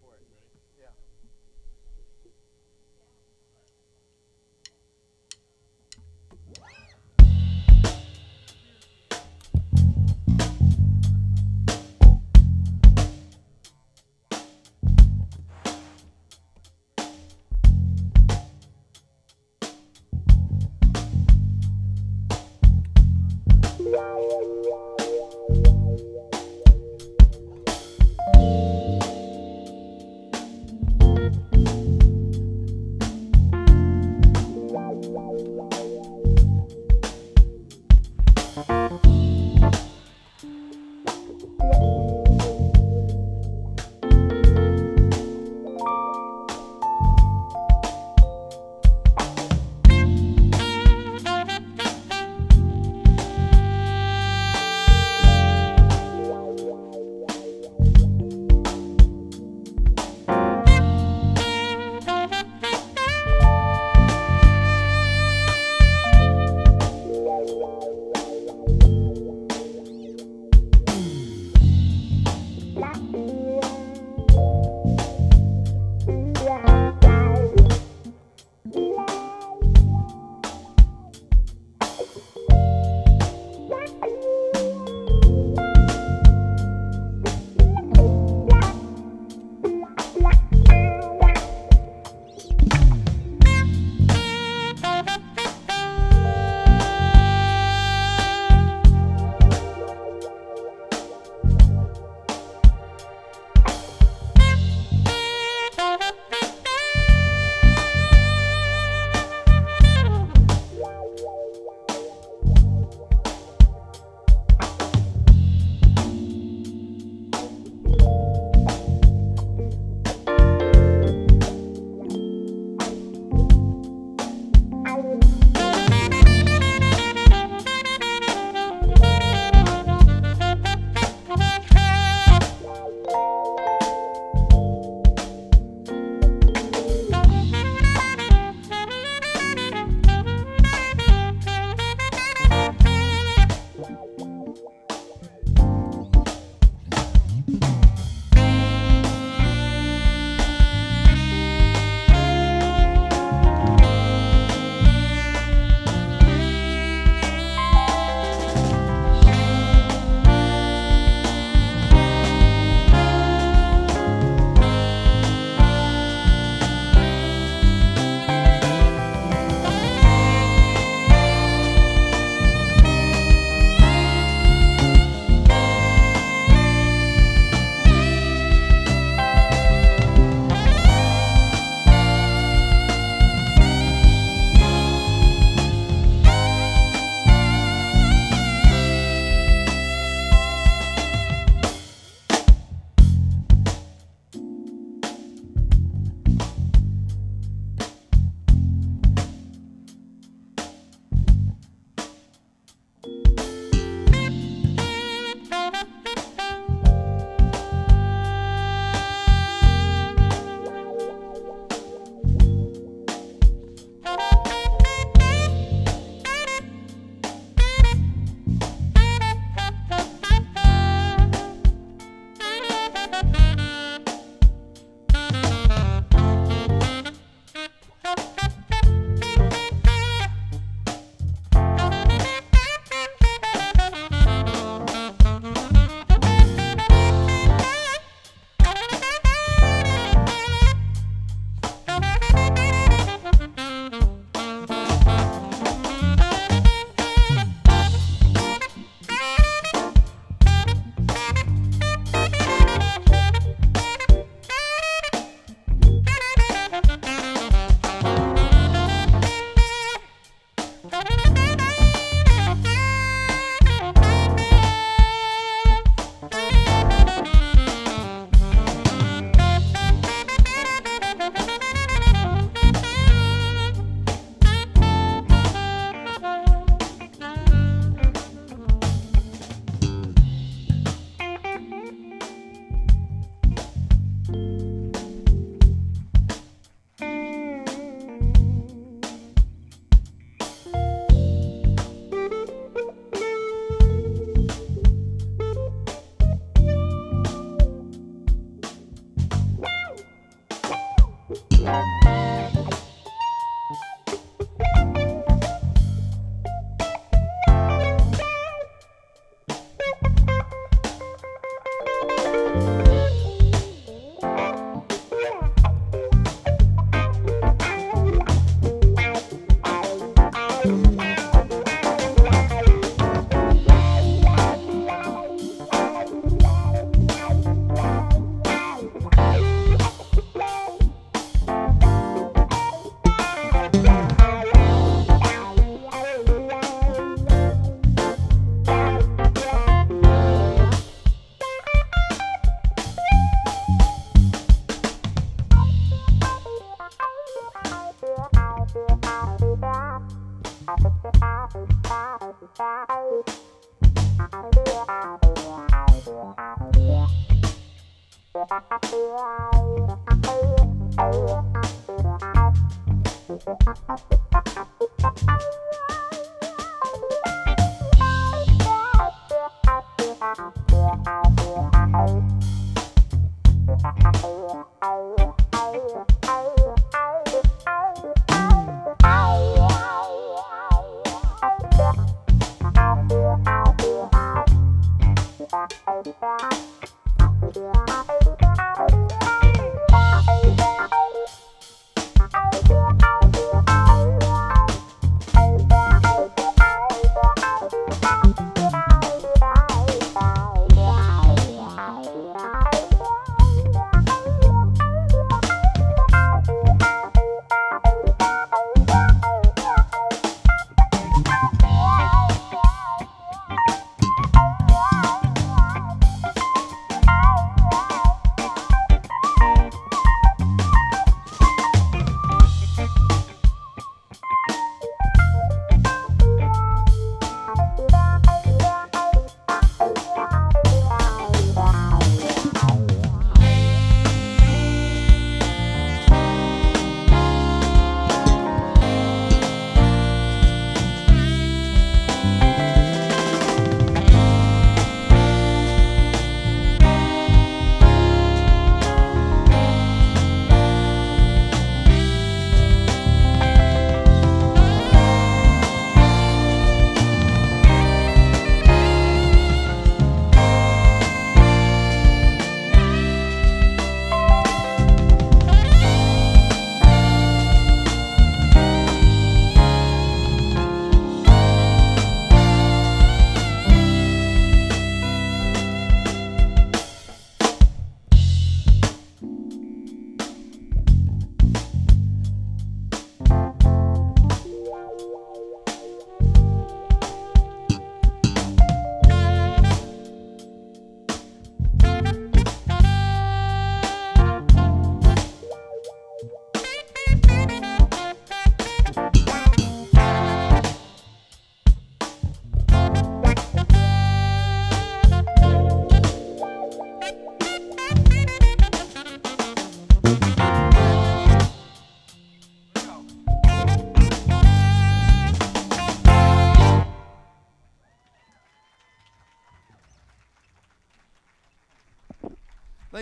for it. Yeah.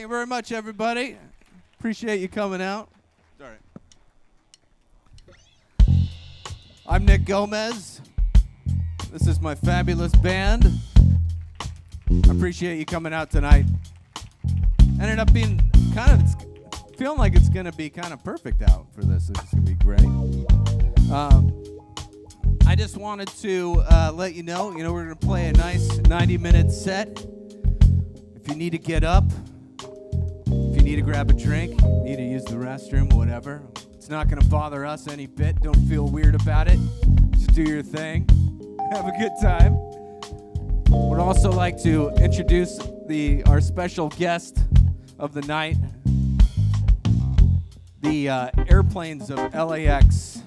very much, everybody. Appreciate you coming out. Sorry. I'm Nick Gomez. This is my fabulous band. I appreciate you coming out tonight. Ended up being kind of feeling like it's gonna be kind of perfect out for this. It's gonna be great. Um, I just wanted to uh, let you know, you know, we're gonna play a nice 90-minute set. If you need to get up, you need to grab a drink, need to use the restroom, whatever, it's not gonna bother us any bit. Don't feel weird about it. Just do your thing. Have a good time. Would also like to introduce the our special guest of the night, the uh, airplanes of LAX.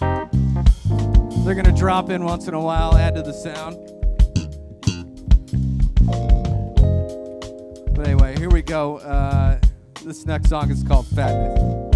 They're gonna drop in once in a while, add to the sound. But anyway, here we go. Uh, this next song is called Fatness.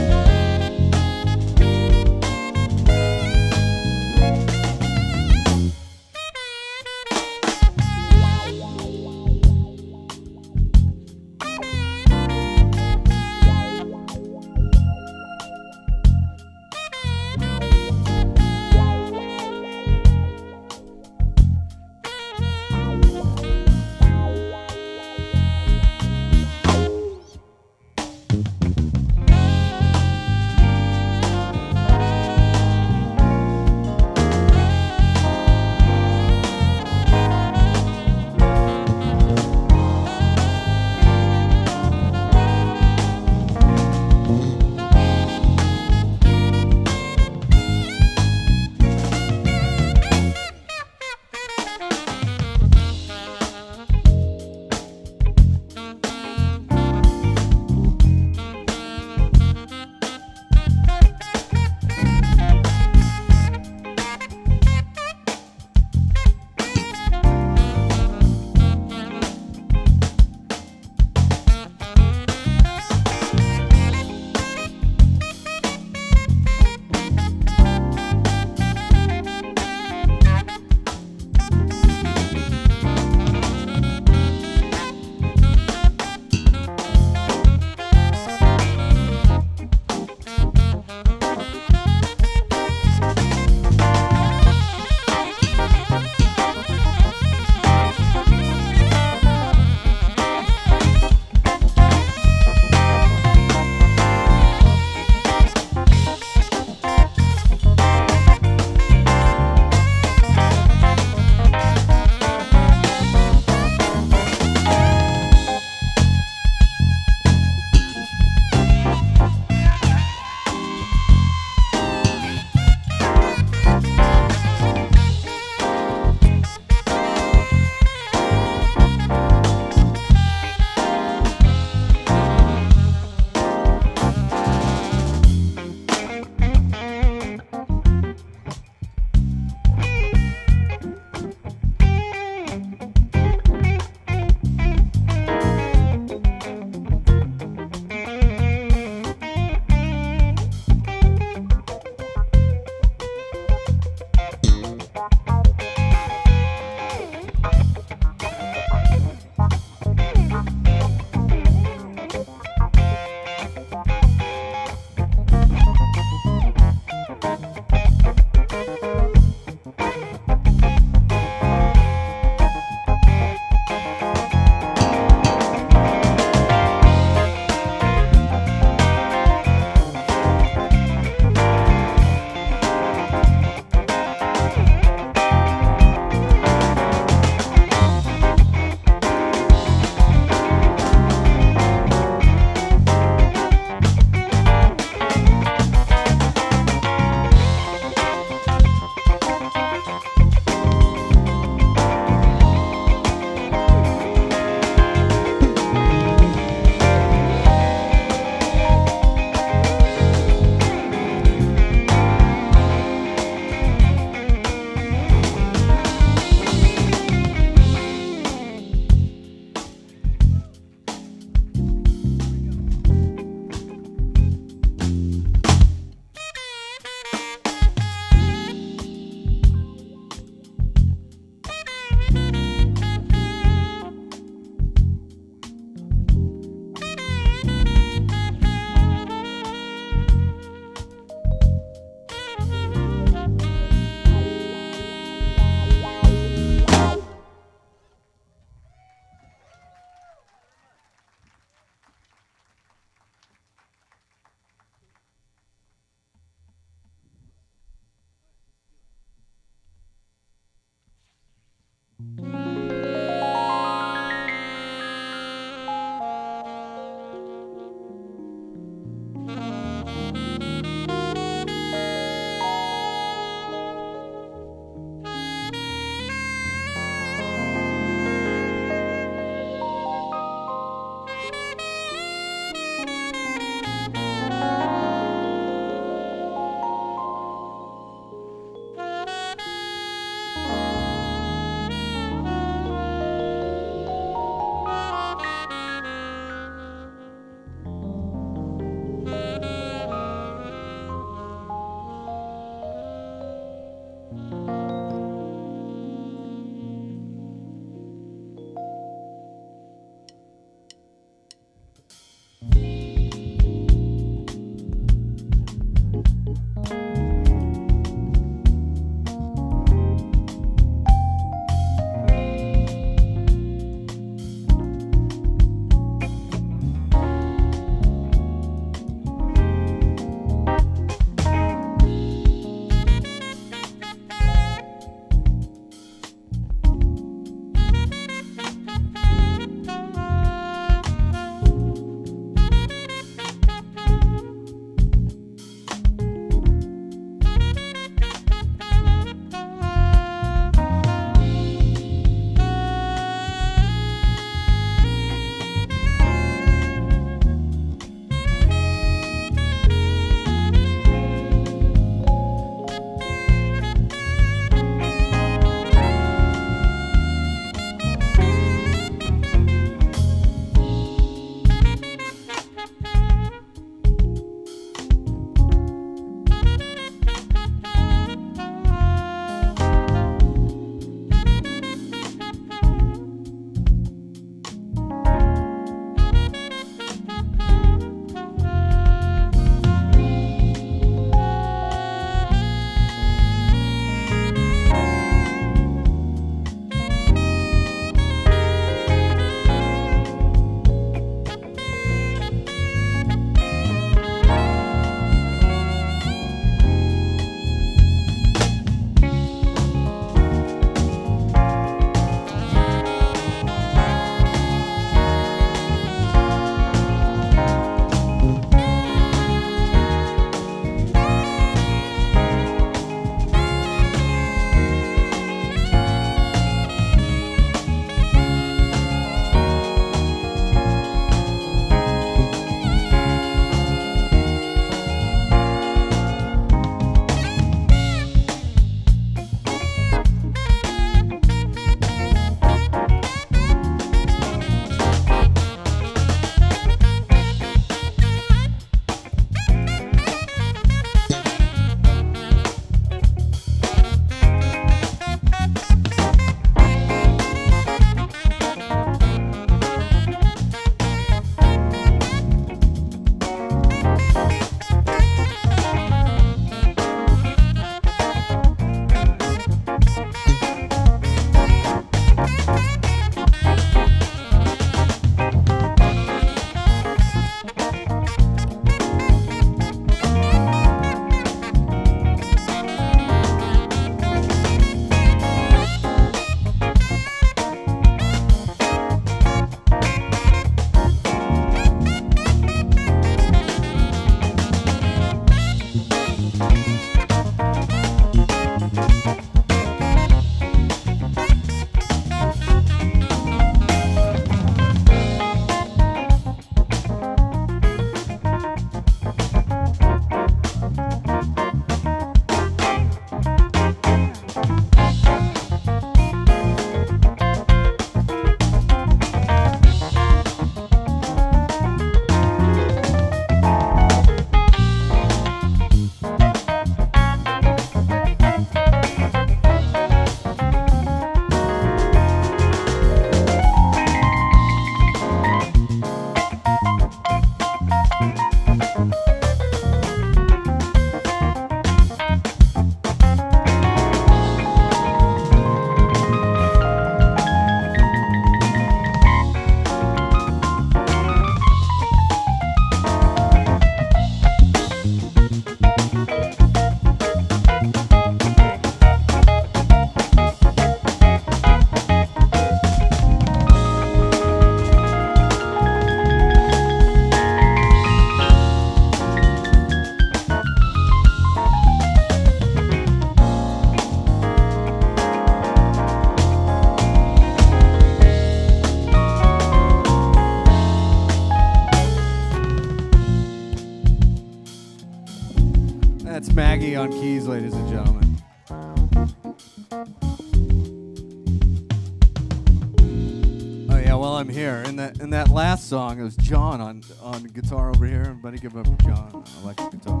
Song, it was John on on guitar over here. Everybody give up John on electric guitar.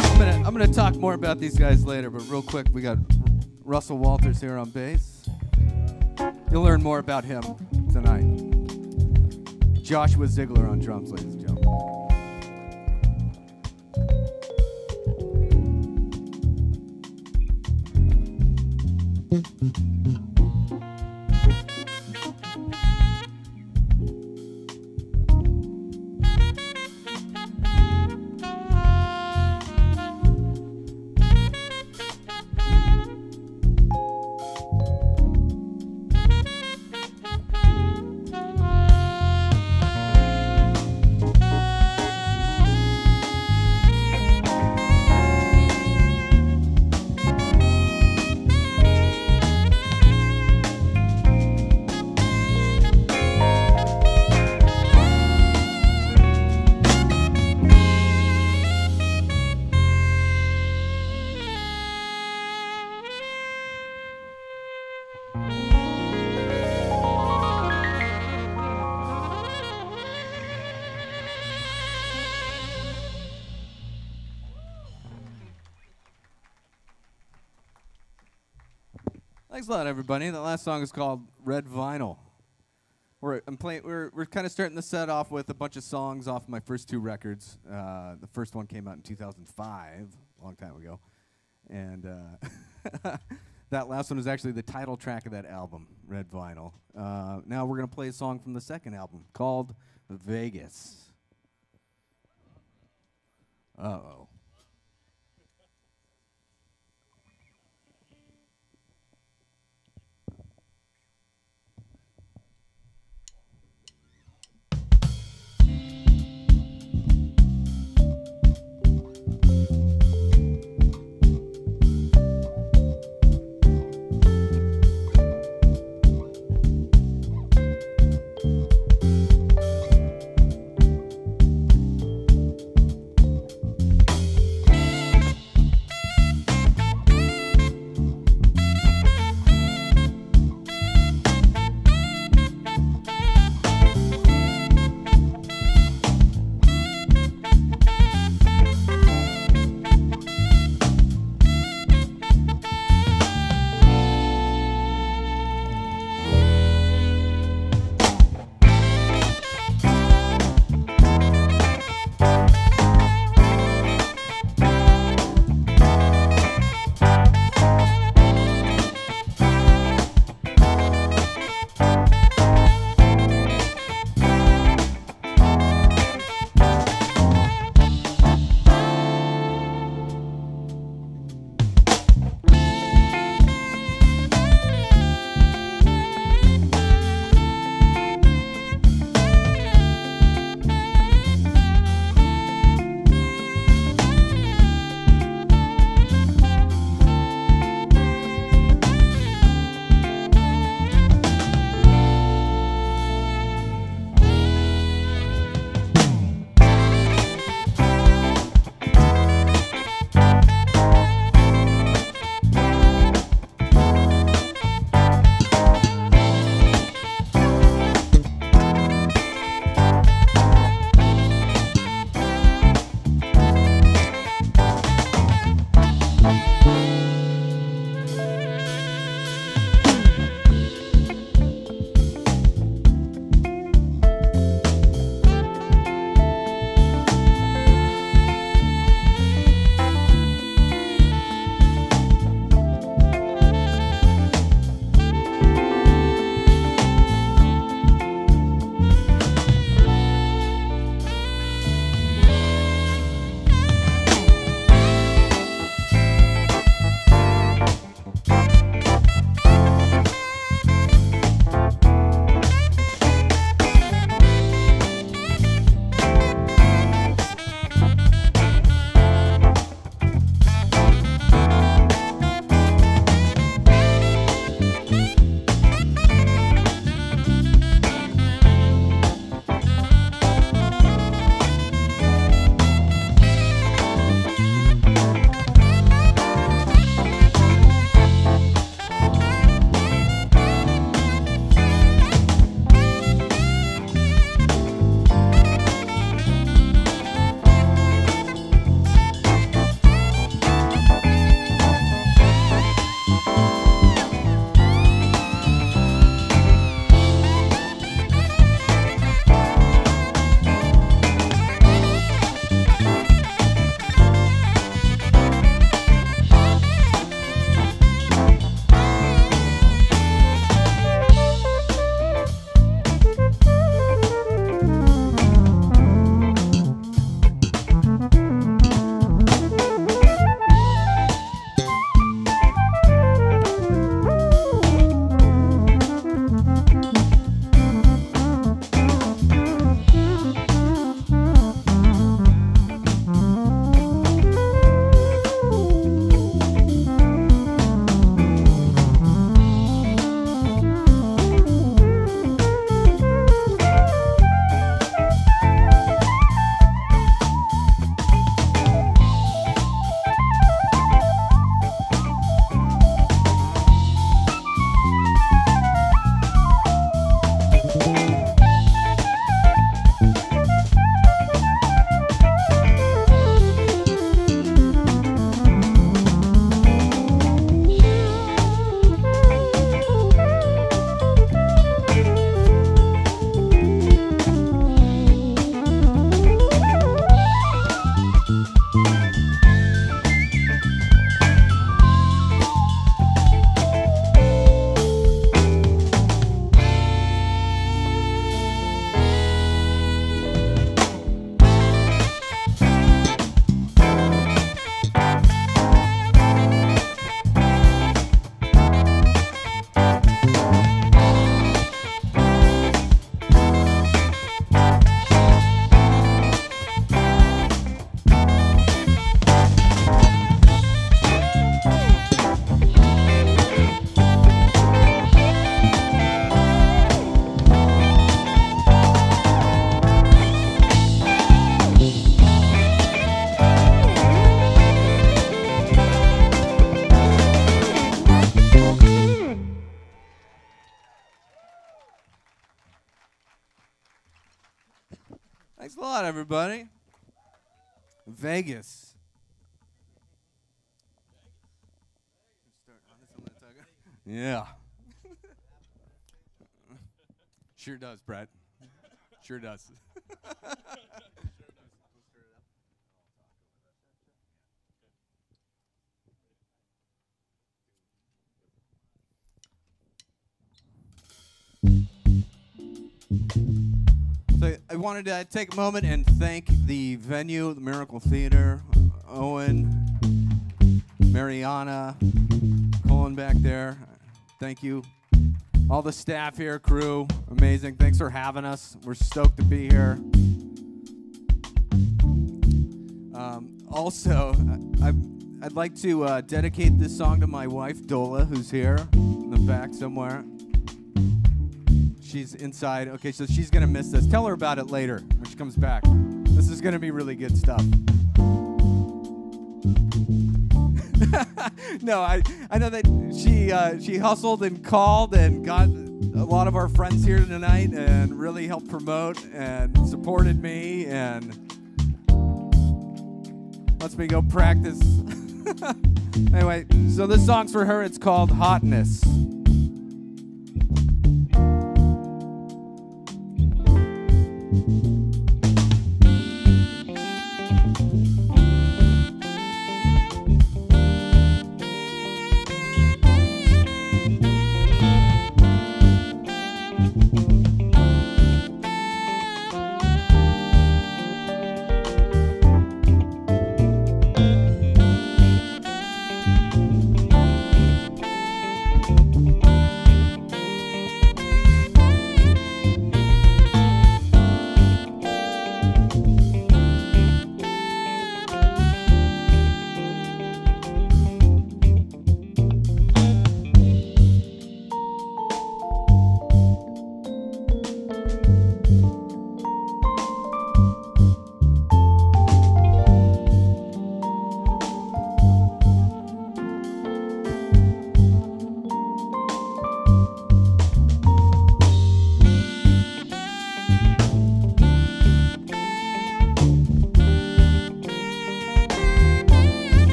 I'm gonna I'm gonna talk more about these guys later, but real quick, we got Russell Walters here on bass. You'll learn more about him tonight. Joshua Ziegler on drums, ladies Thanks a lot, everybody. The last song is called Red Vinyl. We're I'm playing. We're we're kind of starting the set off with a bunch of songs off my first two records. Uh, the first one came out in 2005, a long time ago, and uh, that last one was actually the title track of that album, Red Vinyl. Uh, now we're gonna play a song from the second album called Vegas. Uh oh. Lot, everybody. Vegas. Yeah. sure does, Brett. Sure does. So I wanted to take a moment and thank the venue, the Miracle Theater, Owen, Mariana, Colin back there. Thank you. All the staff here, crew, amazing. Thanks for having us. We're stoked to be here. Um, also, I, I'd like to uh, dedicate this song to my wife, Dola, who's here in the back somewhere. She's inside. Okay, so she's gonna miss this. Tell her about it later when she comes back. This is gonna be really good stuff. no, I I know that she uh, she hustled and called and got a lot of our friends here tonight and really helped promote and supported me and lets me go practice. anyway, so this song's for her. It's called Hotness.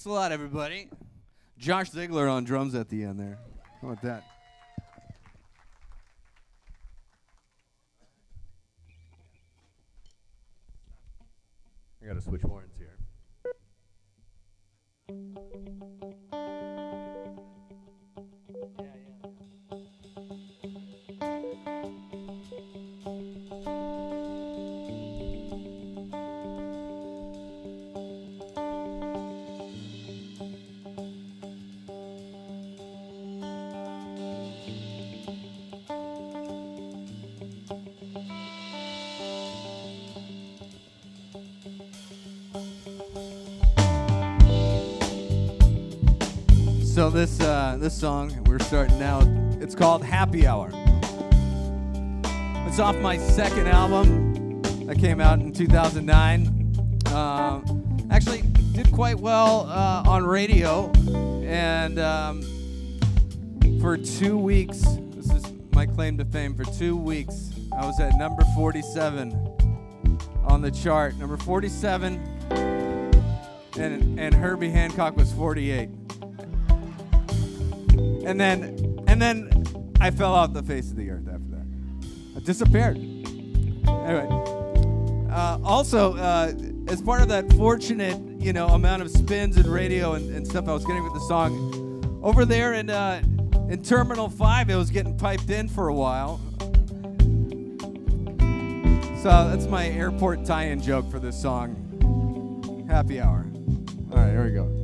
Thanks a lot, everybody. Josh Ziegler on drums at the end there. How about that? I got to switch horns here. This uh, this song we're starting now. It's called Happy Hour. It's off my second album that came out in 2009. Uh, actually, did quite well uh, on radio, and um, for two weeks, this is my claim to fame. For two weeks, I was at number 47 on the chart. Number 47, and and Herbie Hancock was 48 and then and then I fell off the face of the earth after that. I disappeared. Anyway, uh, also uh, as part of that fortunate, you know, amount of spins and radio and, and stuff I was getting with the song, over there in uh, in Terminal Five, it was getting piped in for a while. So that's my airport tie-in joke for this song. Happy hour. All right, here we go.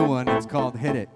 New one. It's called Hit It.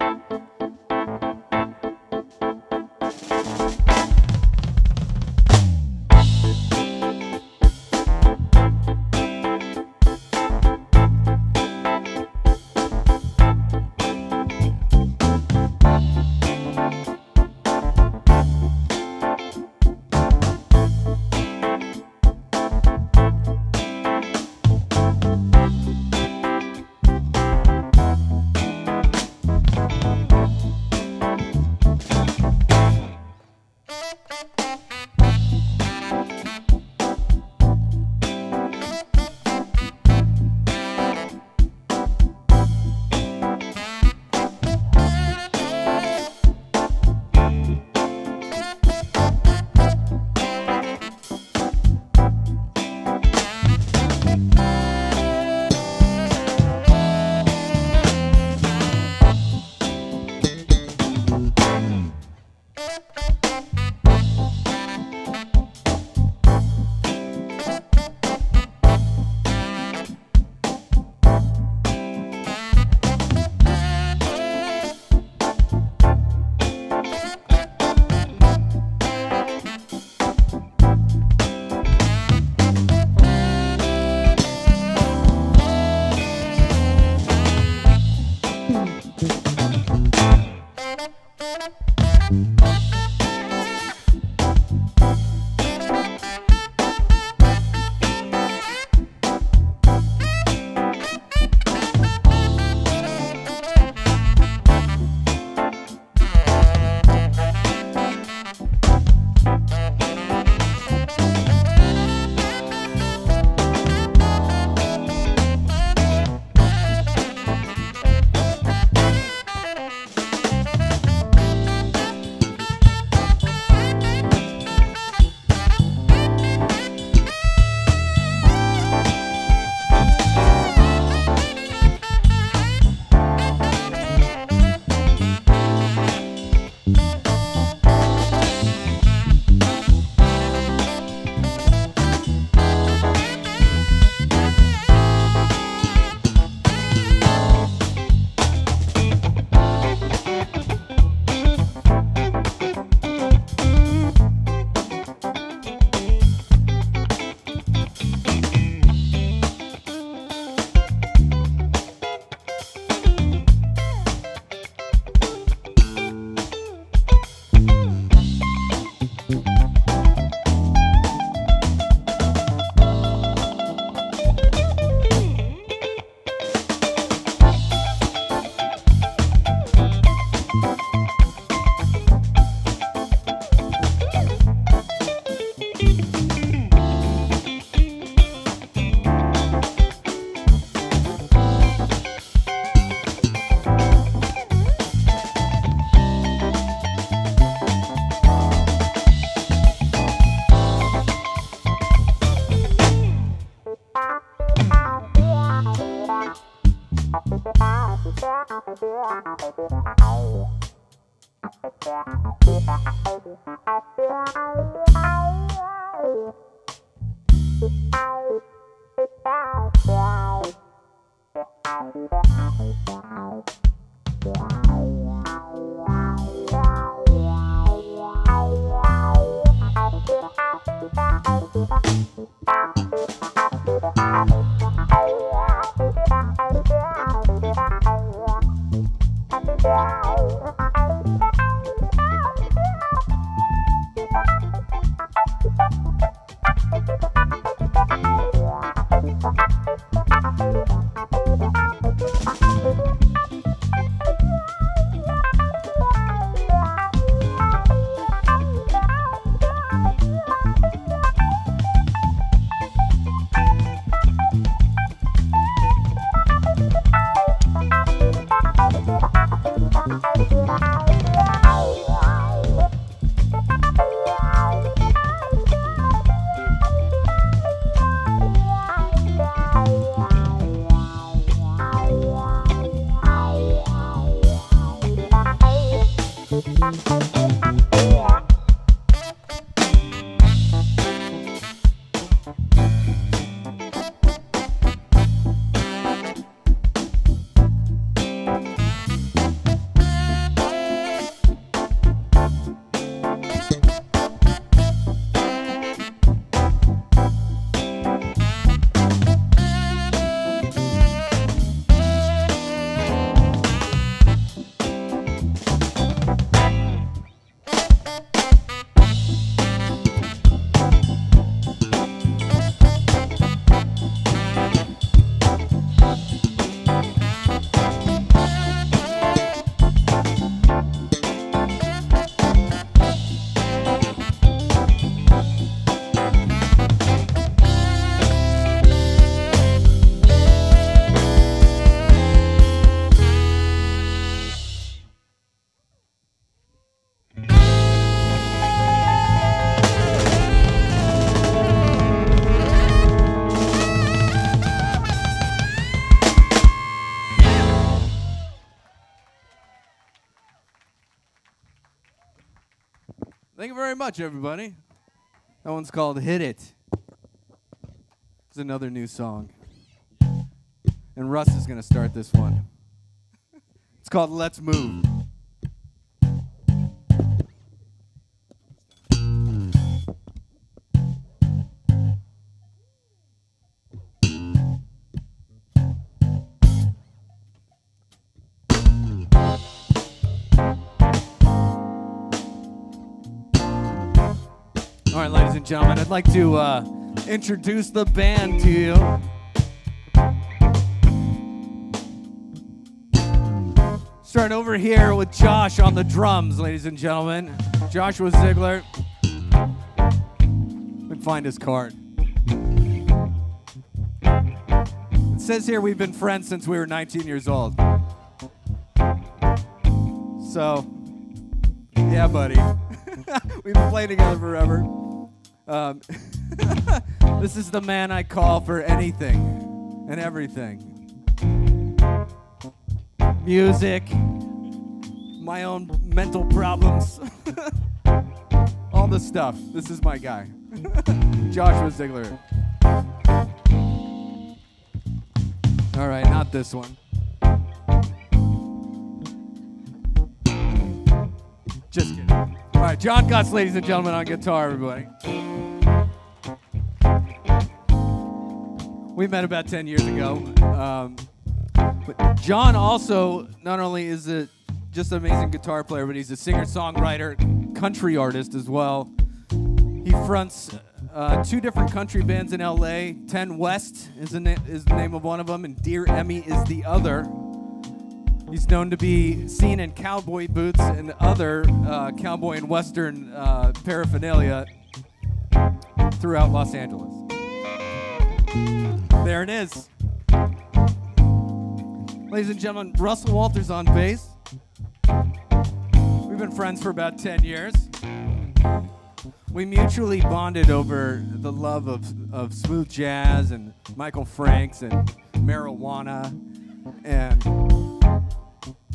Wow. Very much, everybody. That one's called Hit It. It's another new song. And Russ is going to start this one. It's called Let's Move. All right, ladies and gentlemen, I'd like to uh, introduce the band to you. Starting over here with Josh on the drums, ladies and gentlemen. Joshua Ziegler. Me find his card. It says here we've been friends since we were 19 years old. So, yeah, buddy. we've been playing together forever. Um, this is the man I call for anything and everything music, my own mental problems, all the stuff. This is my guy, Joshua Ziegler. All right, not this one. Just kidding. All right, John Gus, ladies and gentlemen, on guitar, everybody. We met about 10 years ago. Um, but John also not only is a just an amazing guitar player, but he's a singer, songwriter, country artist as well. He fronts uh, two different country bands in LA. Ten West is the, na- is the name of one of them, and Dear Emmy is the other. He's known to be seen in cowboy boots and other uh, cowboy and western uh, paraphernalia throughout Los Angeles. There it is. Ladies and gentlemen, Russell Walters on bass. We've been friends for about 10 years. We mutually bonded over the love of, of smooth jazz and Michael Franks and marijuana. And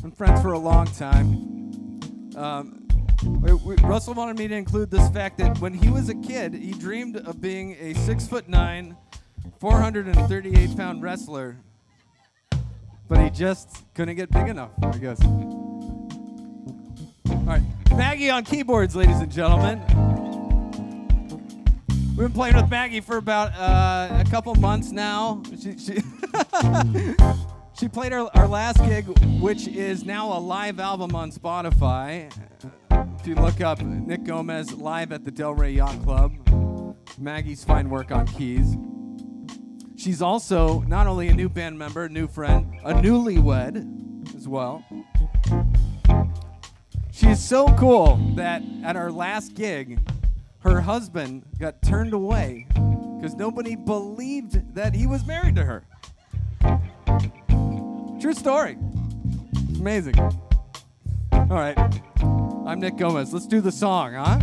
been friends for a long time. Um, we, we, Russell wanted me to include this fact that when he was a kid, he dreamed of being a six foot nine, 438 pound wrestler but he just couldn't get big enough, I guess. All right, Maggie on keyboards, ladies and gentlemen. We've been playing with Maggie for about uh, a couple months now. She, she, she played our, our last gig, which is now a live album on Spotify. If you look up Nick Gomez live at the Delray Yacht Club, Maggie's fine work on keys. She's also not only a new band member, a new friend, a newlywed as well. She's so cool that at our last gig, her husband got turned away because nobody believed that he was married to her. True story. Amazing. All right. I'm Nick Gomez. Let's do the song, huh?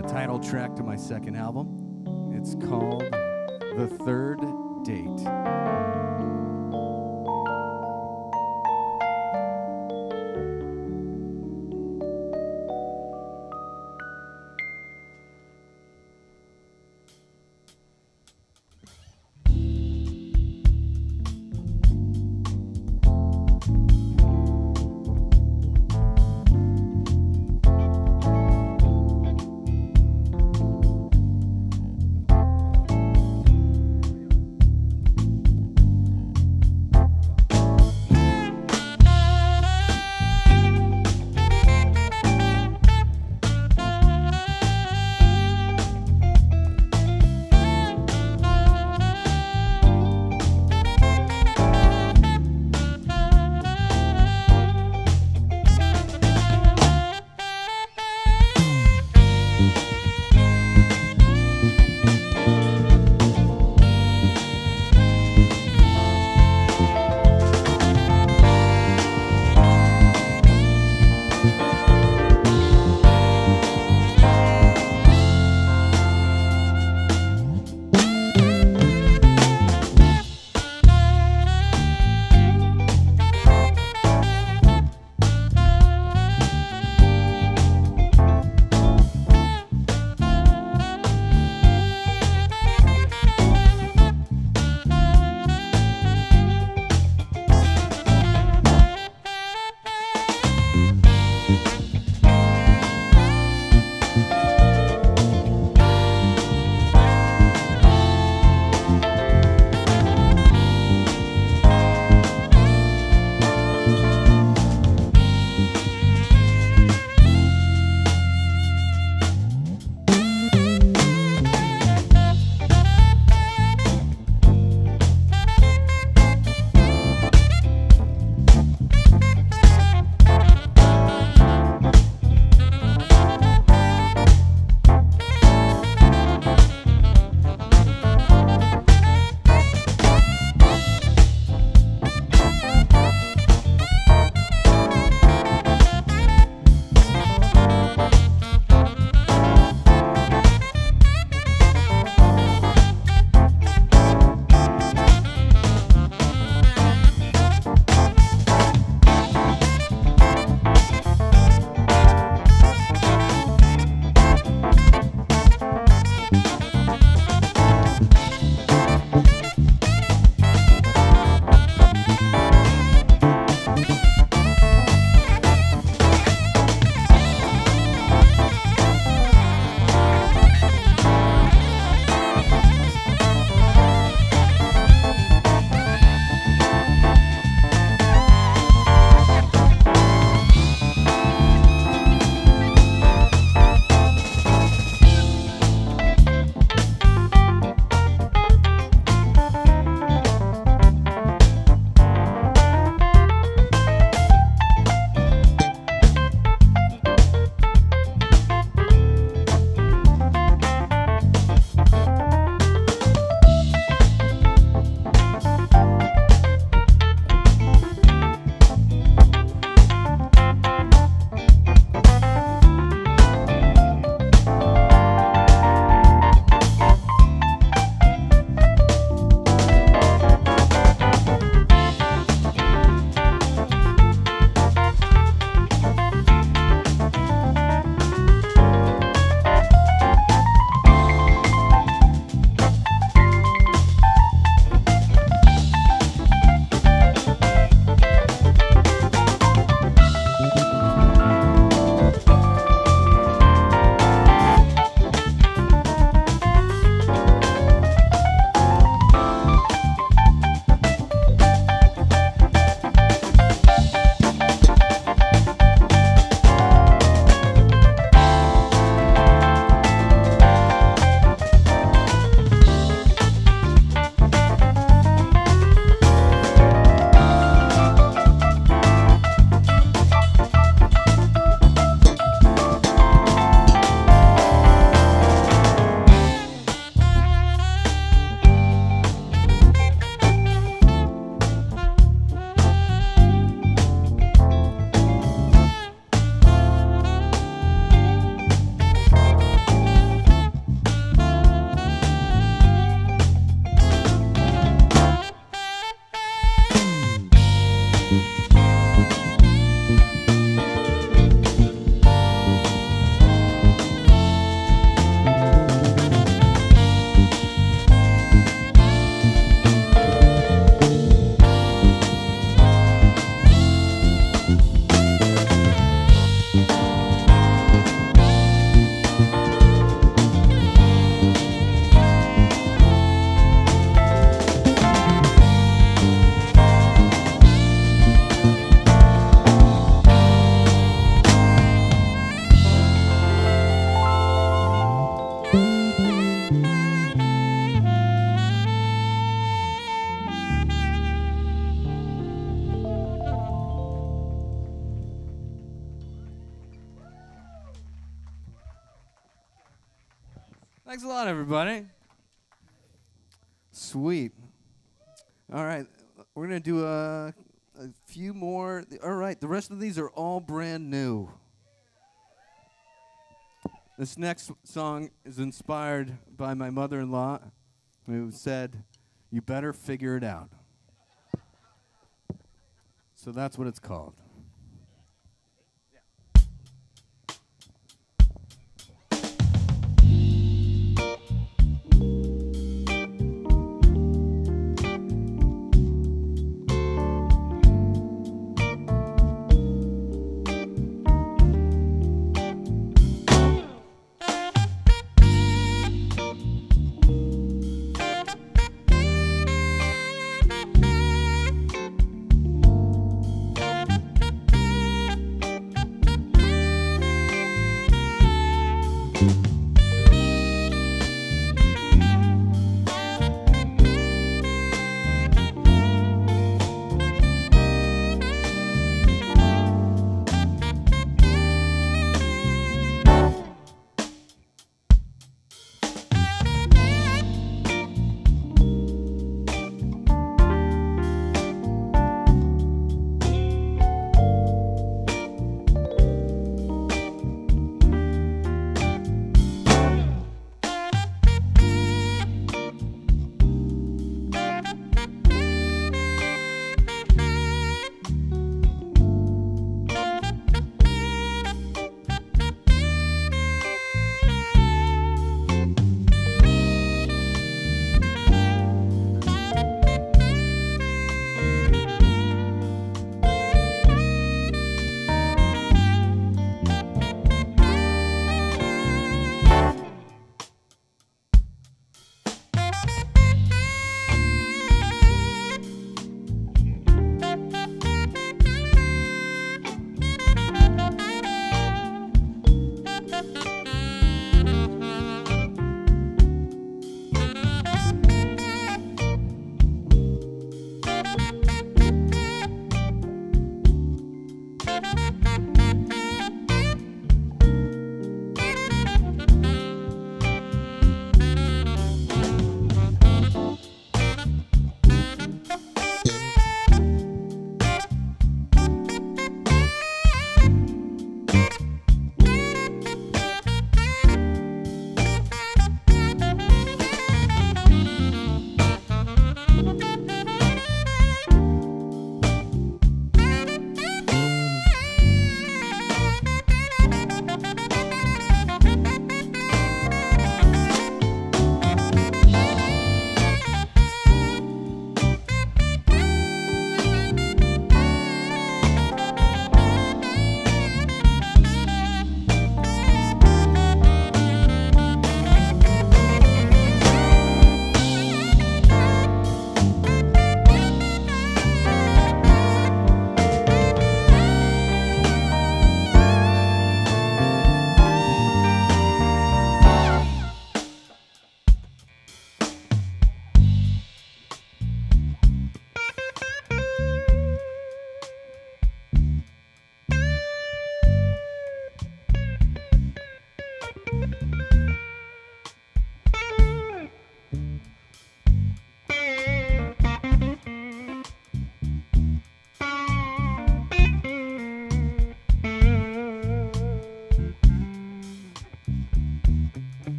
Uh, title track to my second album. It's called The Third Date. Everybody. Sweet. All right, we're gonna do a, a few more. All right, the rest of these are all brand new. This next song is inspired by my mother-in-law, who said, "You better figure it out." So that's what it's called.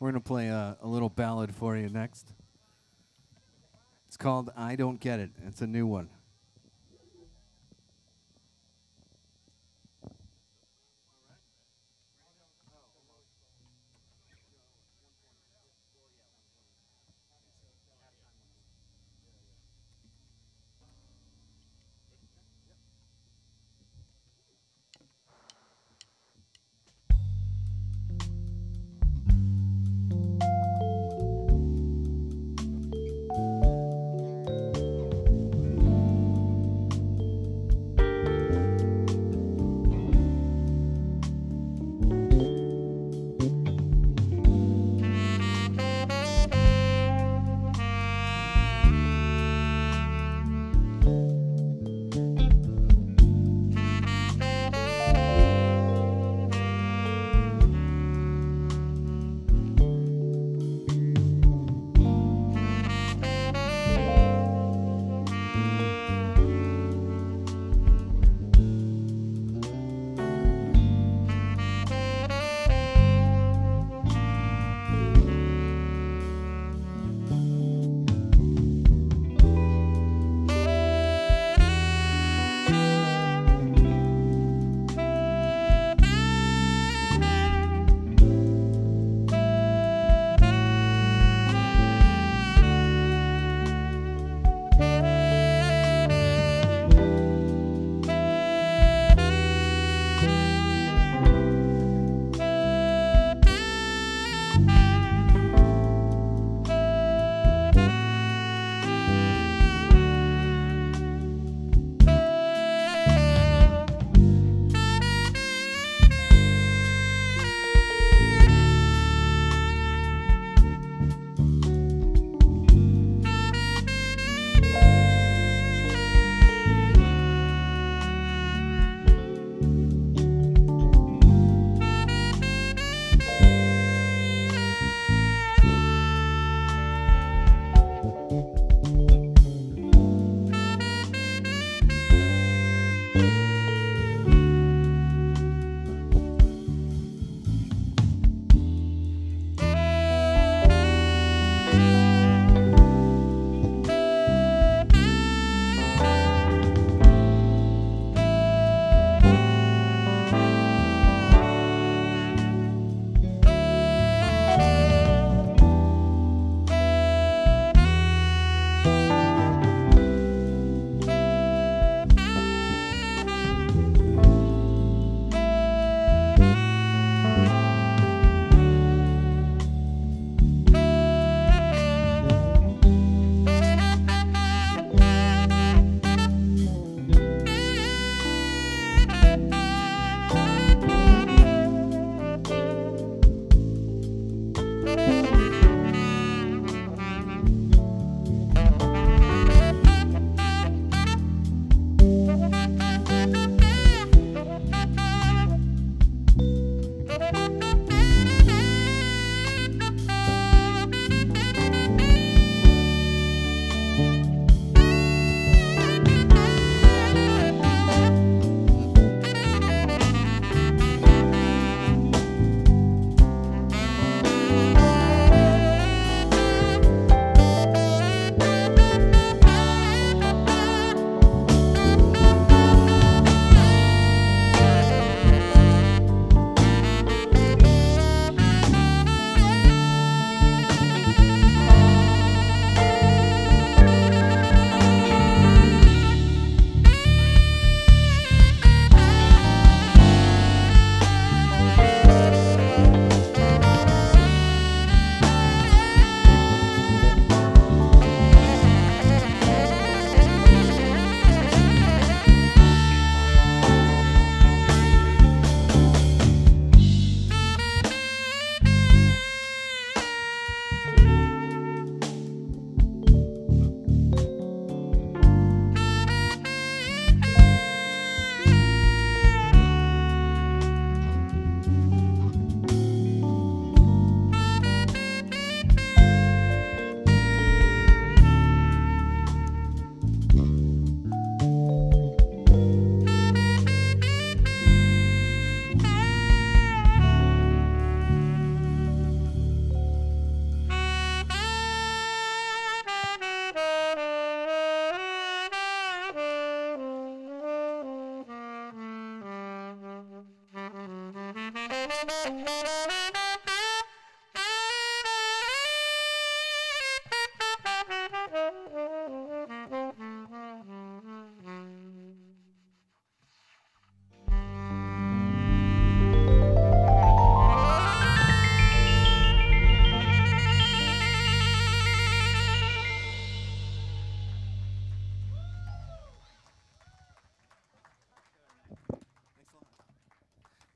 We're going to play a, a little ballad for you next. It's called I Don't Get It. It's a new one.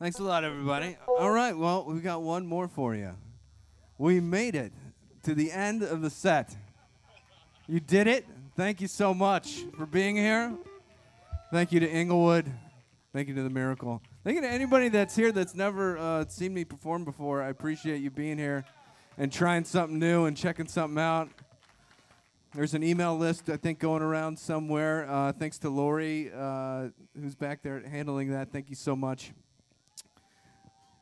Thanks a lot, everybody. All right, well, we got one more for you. We made it to the end of the set. You did it. Thank you so much for being here. Thank you to Inglewood. Thank you to the Miracle. Thank you to anybody that's here that's never uh, seen me perform before. I appreciate you being here and trying something new and checking something out. There's an email list, I think, going around somewhere. Uh, thanks to Lori, uh, who's back there handling that. Thank you so much.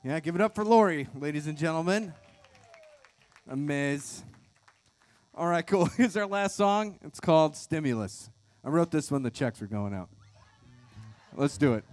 Yeah, give it up for Lori, ladies and gentlemen. A Miz. All right, cool. Here's our last song. It's called Stimulus. I wrote this when the checks were going out. Let's do it.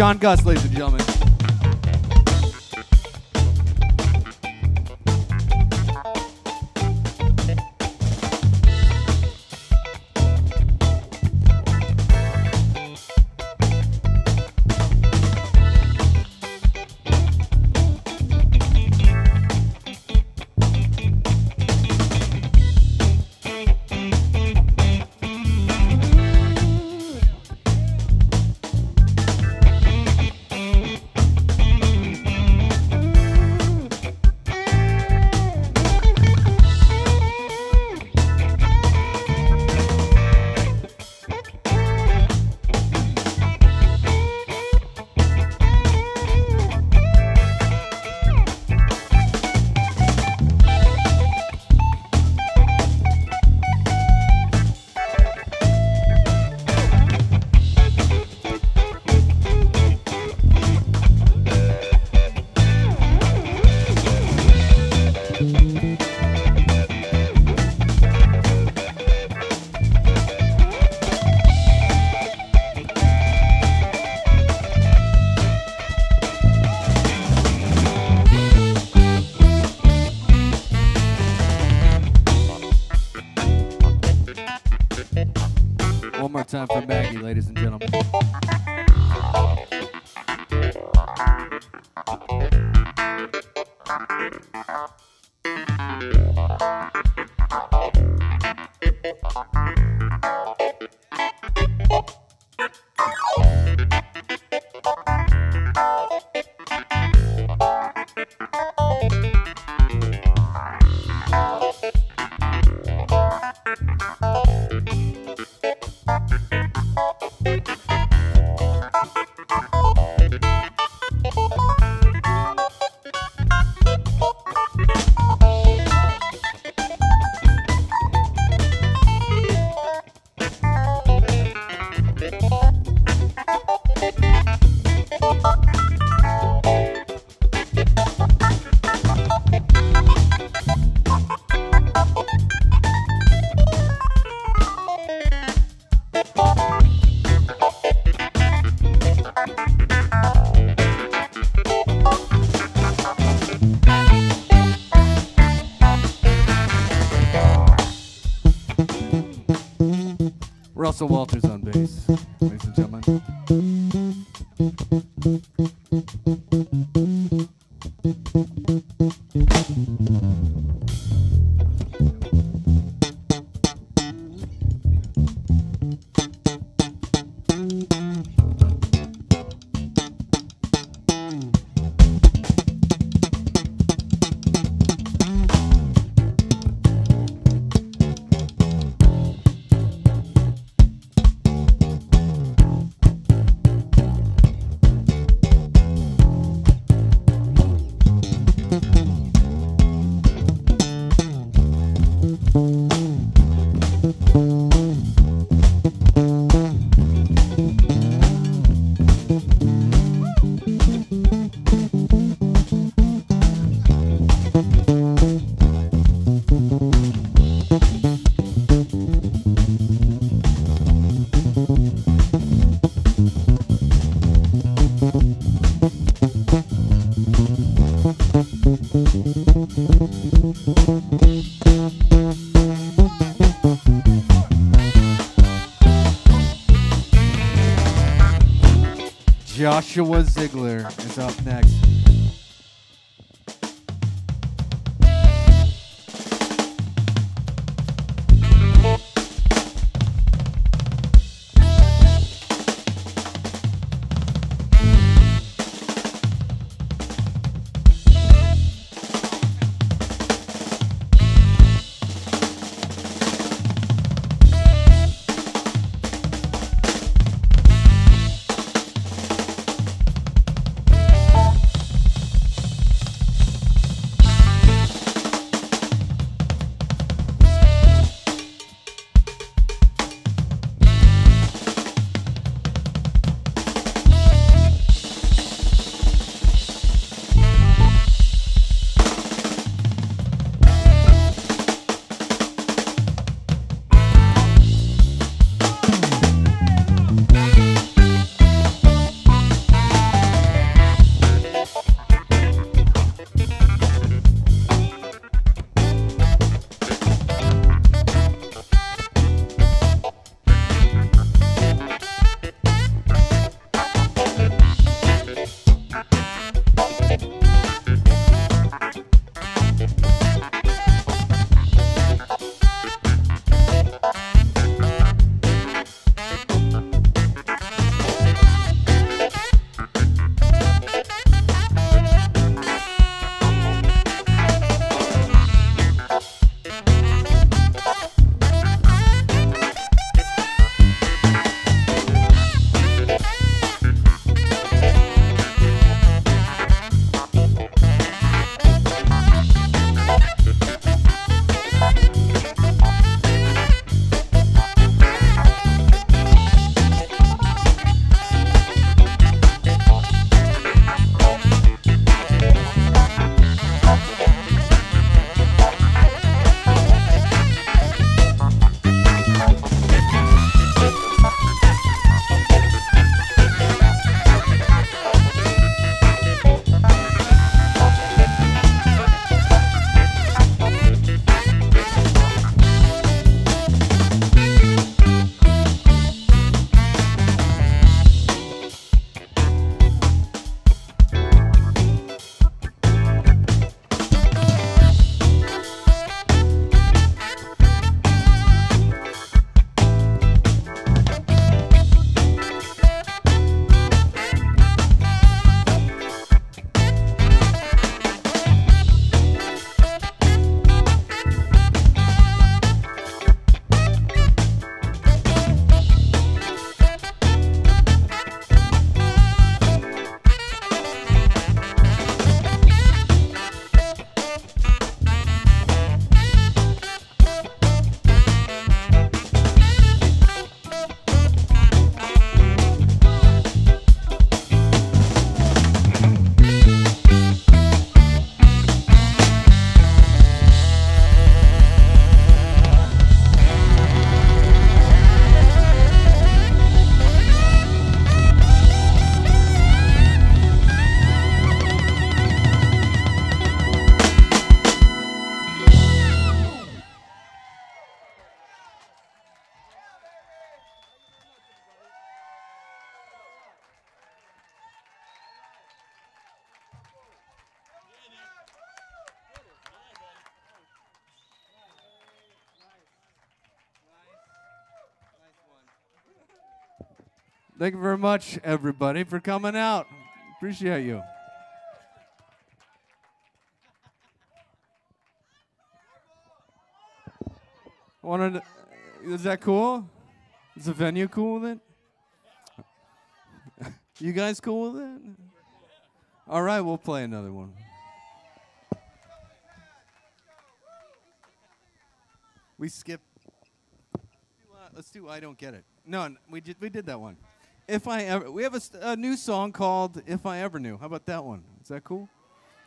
John Gus, ladies and gentlemen. Russell Walters on bass, Thank you very much, everybody, for coming out. Appreciate you. Wanted, is that cool? Is the venue cool with it? you guys cool with it? All right, we'll play another one. We skip. Let's do uh, I don't get it. No, we did we did that one. If I ever we have a, a new song called If I Ever Knew. How about that one? Is that cool?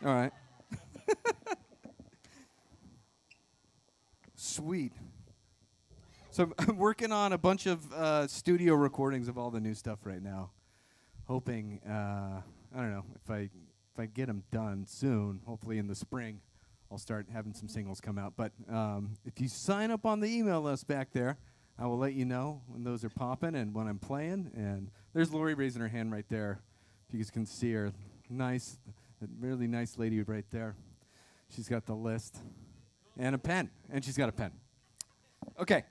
All right. Sweet. So I'm- working on a bunch of uh, studio recordings of all the new stuff right now, hoping uh, I don't know if I if I get them done soon. Hopefully in the spring, I'll start having some singles come out. But um, if you sign up on the email list back there, I will let you know when those are popping and when I'm playing. And there's Lori raising her hand right there. If you guys can see her, nice, really nice lady right there. She's got the list and a pen, and she's got a pen. Okay.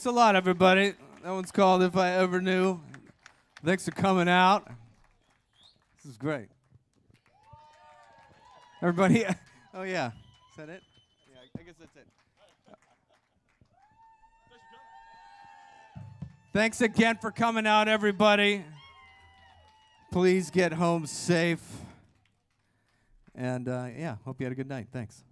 Thanks a lot, everybody. That one's called If I Ever Knew. Thanks for coming out. This is great. Everybody, oh yeah. Is that it? Yeah, I guess that's it. Thanks again for coming out, everybody. Please get home safe. And uh, yeah, hope you had a good night. Thanks.